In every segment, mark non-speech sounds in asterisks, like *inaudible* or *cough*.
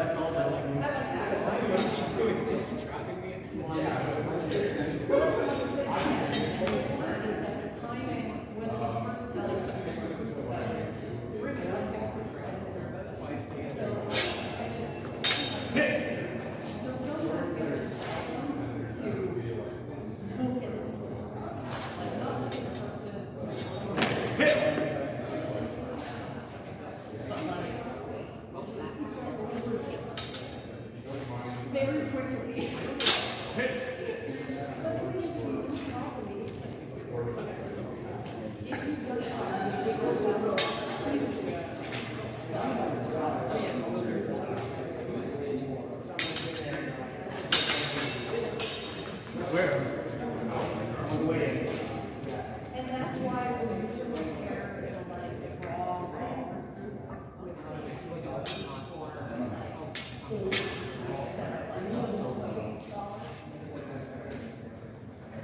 i'm telling you what she's doing. Is she driving me into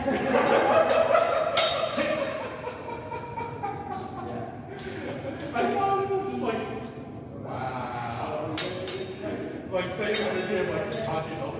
*laughs* I saw it and was just like, wow. It's like saying that to me, I'm like, Hachi's open.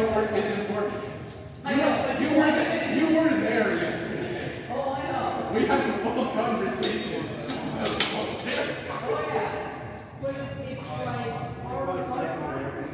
social work is important. You, know, you, were, you were there yesterday. Oh, I know. We had a full conversation. oh, yeah. But it's, it's like, our,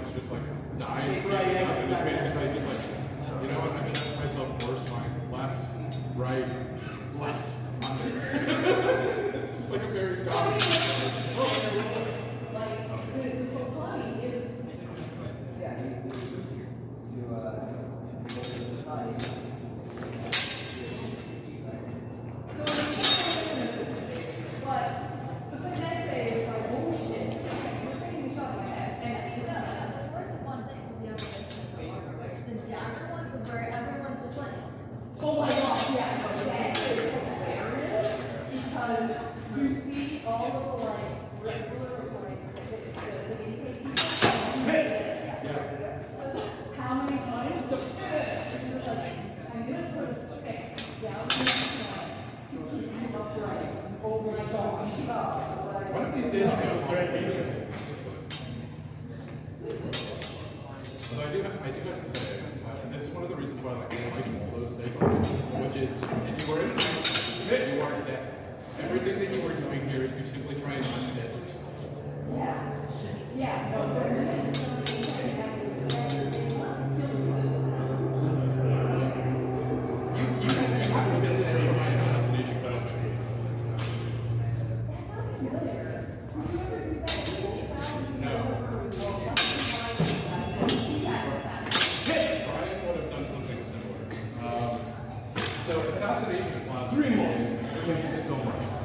economics just like dies through this basically just like, you know what, I've shown myself worse mind, left, right, left. *laughs* it's just like a very God. I do have to say, and this is one of the reasons why I like all those stakeholders, which is if you were in the you aren't dead. Everything that you were doing here is you simply try and find yourself. Yeah. Yeah. No, So assassination squads. Three more. Thank you so much.